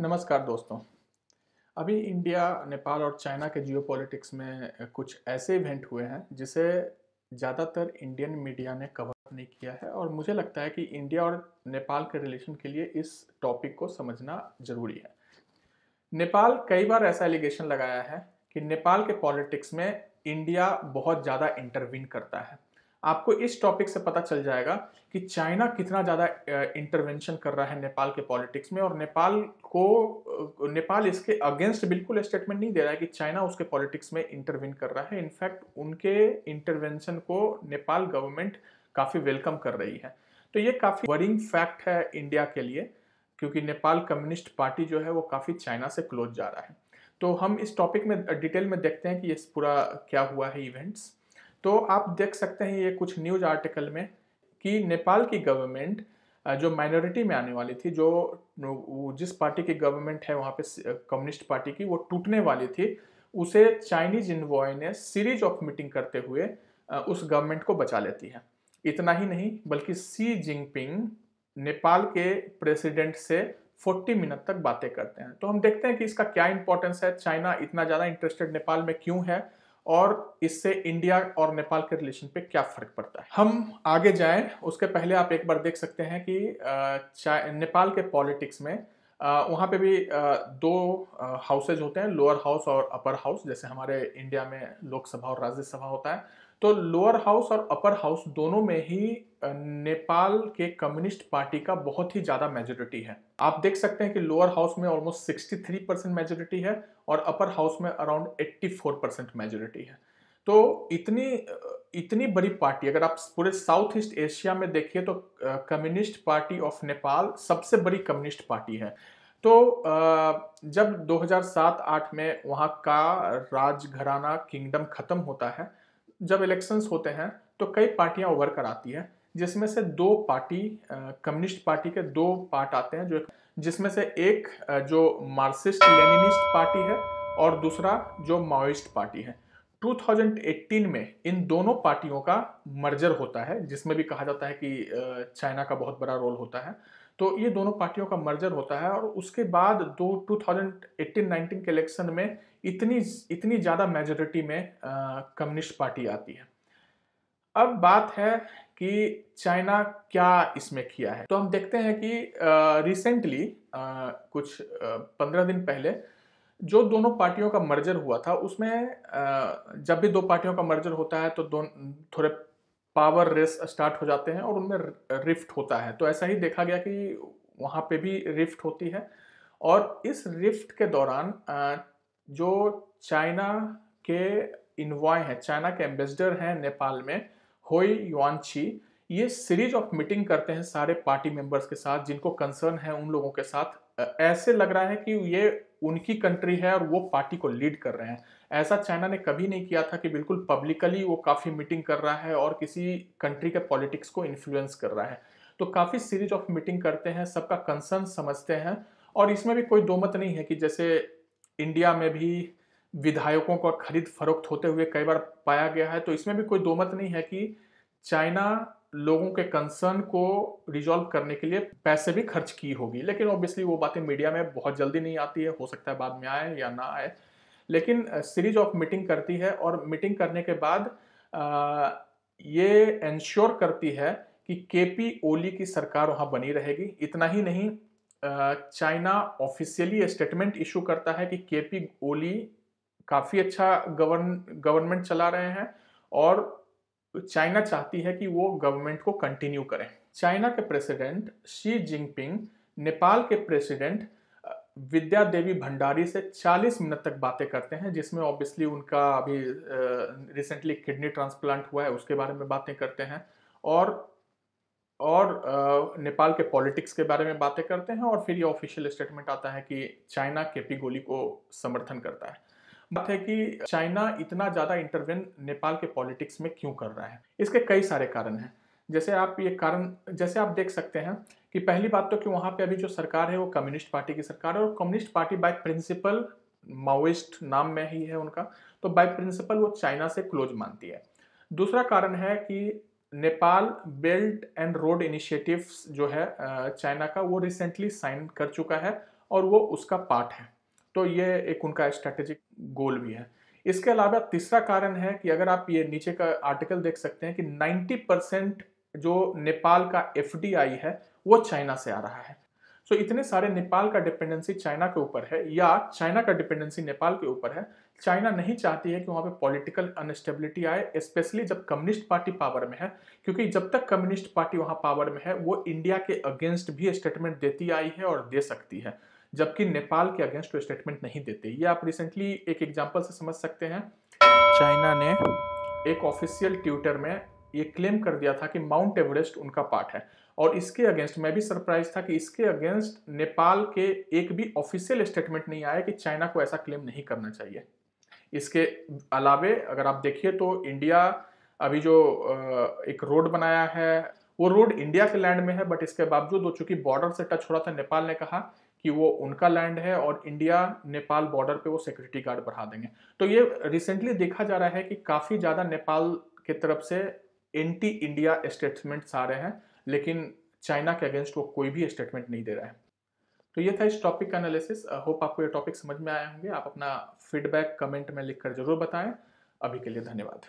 नमस्कार दोस्तों। अभी इंडिया, नेपाल और चाइना के जियो में कुछ ऐसे इवेंट हुए हैं, जिसे ज़्यादातर इंडियन मीडिया ने कवर नहीं किया है और मुझे लगता है कि इंडिया और नेपाल के रिलेशन के लिए इस टॉपिक को समझना ज़रूरी है। नेपाल कई बार ऐसा एलिगेशन लगाया है कि नेपाल के पॉलिटिक्स में इंडिया बहुत ज़्यादा इंटरवीन करता है। आपको इस टॉपिक से पता चल जाएगा कि चाइना कितना ज़्यादा इंटरवेंशन कर रहा है नेपाल के पॉलिटिक्स में और नेपाल को नेपाल इसके अगेंस्ट बिल्कुल स्टेटमेंट नहीं दे रहा है कि चाइना उसके पॉलिटिक्स में इंटरविन कर रहा है। इनफैक्ट उनके इंटरवेंशन को नेपाल गवर्नमेंट काफ़ी वेलकम कर रही है। तो ये काफ़ी वरिंग फैक्ट है इंडिया के लिए, क्योंकि नेपाल कम्युनिस्ट पार्टी जो है वो काफ़ी चाइना से क्लोज जा रहा है। तो हम इस टॉपिक में डिटेल में देखते हैं कि ये पूरा क्या हुआ है इवेंट्स तो आप देख सकते हैं ये कुछ न्यूज़ आर्टिकल में कि नेपाल की गवर्नमेंट जो माइनॉरिटी में आने वाली थी, जो जिस पार्टी की गवर्नमेंट है, वहाँ पे कम्युनिस्ट पार्टी की, वो टूटने वाली थी, उसे चाइनीज़ इन्वॉय ने सीरीज़ ऑफ़ मीटिंग करते हुए उस गवर्नमेंट को बचा लेती है। इतना ही नहीं, बल्कि सी जिनपिंग नेपाल के प्रेसिडेंट से 40 मिनट तक बातें करते हैं। तो हम देखते हैं कि इसका क्या इंपॉर्टेंस है चाइना इतना ज़्यादा इंटरेस्टेड नेपाल में क्यों है और इससे इंडिया और नेपाल के रिलेशन पे क्या फ़र्क पड़ता है? हम आगे जाएँ, उसके पहले आप एक बार देख सकते हैं कि नेपाल के पॉलिटिक्स में वहाँ पे भी दो हाउसेज होते हैं लोअर हाउस और अपर हाउस जैसे हमारे इंडिया में लोकसभा और राज्यसभा होता है। तो लोअर हाउस और अपर हाउस दोनों में ही नेपाल के कम्युनिस्ट पार्टी का बहुत ही ज़्यादा मेजोरिटी है। आप देख सकते हैं कि लोअर हाउस में ऑलमोस्ट 63 परसेंट मेजोरिटी है और अपर हाउस में अराउंड 84 परसेंट मेजोरिटी है। तो इतनी इतनी बड़ी पार्टी अगर आप पूरे साउथ ईस्ट एशिया में देखिए तो कम्युनिस्ट पार्टी ऑफ़ नेपाल सबसे बड़ी कम्युनिस्ट पार्टी है। तो जब 2007-8 में वहाँ का राजघराना किंगडम खत्म होता है जब इलेक्शंस होते हैं तो कई पार्टियाँ उभर कर आती हैं, जिसमें से दो पार्टी कम्युनिस्ट पार्टी के दो पार्ट आते हैं, जो जिसमें से एक जो मार्क्सिस्ट लेनिनिस्ट पार्टी है और दूसरा जो माओइस्ट पार्टी है। 2018 में इन दोनों पार्टियों का मर्जर होता है, जिसमें भी कहा जाता है कि चाइना का बहुत बड़ा रोल होता है। तो ये दोनों पार्टियों का मर्जर होता है और उसके बाद दो 2018-19 के इलेक्शन में इतनी इतनी ज़्यादा मेजोरिटी में कम्युनिस्ट पार्टी आती है। अब बात है कि चाइना क्या इसमें किया है। तो हम देखते हैं कि रिसेंटली कुछ पंद्रह दिन पहले जो दोनों पार्टियों का मर्जर हुआ था, उसमें जब भी दो पार्टियों का मर्जर होता है तो दो थोड़े पावर रेस स्टार्ट हो जाते हैं और उनमें रिफ्ट होता है। तो ऐसा ही देखा गया कि वहाँ पे भी रिफ्ट होती है। और इस रिफ्ट के दौरान जो चाइना के इन्वॉय हैं, चाइना के एम्बेसडर हैं नेपाल में, होई युआनची, ये सीरीज़ ऑफ़ मीटिंग करते हैं सारे पार्टी मेंबर्स के साथ, जिनको कंसर्न है उन लोगों के साथ। ऐसे लग रहा है कि ये उनकी कंट्री है और वो पार्टी को लीड कर रहे हैं। ऐसा चाइना ने कभी नहीं किया था कि बिल्कुल पब्लिकली वो काफ़ी मीटिंग कर रहा है और किसी कंट्री के पॉलिटिक्स को इन्फ्लुएंस कर रहा है। तो काफ़ी सीरीज़ ऑफ़ मीटिंग करते हैं, सबका कंसर्न समझते हैं और इसमें भी कोई दो मत नहीं है कि जैसे इंडिया में भी विधायकों का खरीद फरोख्त होते हुए कई बार पाया गया है तो इसमें भी कोई दो मत नहीं है कि चाइना लोगों के कंसर्न को रिजॉल्व करने के लिए पैसे भी खर्च की होगी। लेकिन ऑब्वियसली वो बातें मीडिया में बहुत जल्दी नहीं आती है, हो सकता है बाद में आए या ना आए। लेकिन सीरीज़ ऑफ़ मीटिंग करती है और मीटिंग करने के बाद ये इंश्योर करती है कि के पी ओली की सरकार वहाँ बनी रहेगी। इतना ही नहीं चाइना ऑफिशियली स्टेटमेंट इशू करता है कि के पी ओली काफ़ी अच्छा गवर्न गवर्नमेंट चला रहे हैं और चाइना चाहती है कि वो गवर्नमेंट को कंटिन्यू करें। चाइना के प्रेसिडेंट शी जिनपिंग नेपाल के प्रेसिडेंट विद्या देवी भंडारी से 40 मिनट तक बातें करते हैं, जिसमें ऑब्वियसली उनका अभी रिसेंटली किडनी ट्रांसप्लांट हुआ है, उसके बारे में बातें करते हैं और और नेपाल के पॉलिटिक्स के बारे में बातें करते हैं और फिर ये ऑफिशियल स्टेटमेंट आता है कि चाइना केपी गोली को समर्थन करता है। बात है कि चाइना इतना ज़्यादा इंटरवेन नेपाल के पॉलिटिक्स में क्यों कर रहा है? इसके कई सारे कारण हैं। जैसे आप ये कारण, जैसे आप देख सकते हैं कि पहली बात तो कि वहाँ पे अभी जो सरकार है वो कम्युनिस्ट पार्टी की सरकार है और communist party by principle Maoist नाम में ही है उनका तो बाय प्रिंसिपल वो चाइना से क्लोज मानती है। दूसरा कारण है कि Nepal belt and road initiatives जो है चाइना का वो रिसेंटली साइन कर चुका है और वो उसका पार्ट है। तो ये एक उनका स्ट्रेटेजिक गोल भी है। इसके अलावा तीसरा कारण है कि अगर आप ये नीचे का आर्टिकल देख सकते हैं कि 90 परसेंट जो नेपाल का एफडीआई है वो चाइना से आ रहा है। So, इतने सारे नेपाल का डिपेंडेंसी चाइना के ऊपर है या चाइना का डिपेंडेंसी नेपाल के ऊपर है चाइना नहीं चाहती है कि वहाँ पे पॉलिटिकल अनस्टेबिलिटी आए स्पेशली जब कम्युनिस्ट पार्टी पावर में है क्योंकि जब तक कम्युनिस्ट पार्टी वहाँ पावर में है वो इंडिया के अगेंस्ट भी स्टेटमेंट देती आई है और दे सकती है जबकि नेपाल के अगेंस्ट वो स्टेटमेंट नहीं देते। ये आप रिसेंटली एक एग्ज़ाम्पल से समझ सकते हैं। चाइना ने एक ऑफिशियल ट्विटर में ये क्लेम कर दिया था कि माउंट एवरेस्ट उनका पार्ट है। और इसके अगेंस्ट मैं भी सरप्राइज़ था कि इसके अगेंस्ट नेपाल के एक भी ऑफिशियल स्टेटमेंट नहीं आया कि चाइना को ऐसा क्लेम नहीं करना चाहिए। इसके अलावे अगर आप देखिए तो इंडिया अभी जो एक रोड बनाया है, वो रोड इंडिया के लैंड में है बट इसके बावजूद वो चूँकि बॉर्डर से टच हो रहा था, नेपाल ने कहा कि वो उनका लैंड है और इंडिया नेपाल बॉर्डर पे वो सिक्योरिटी गार्ड बढ़ा देंगे। तो ये रिसेंटली देखा जा रहा है कि काफ़ी ज़्यादा नेपाल की तरफ़ से एंटी इंडिया स्टेटमेंट्स आ रहे हैं, लेकिन चाइना के अगेंस्ट वो कोई भी स्टेटमेंट नहीं दे रहा है। तो ये था इस टॉपिक का एनालिसिस होप आपको ये टॉपिक समझ में आए होंगे। आप अपना फीडबैक कमेंट में लिखकर ज़रूर बताएँ। अभी के लिए धन्यवाद।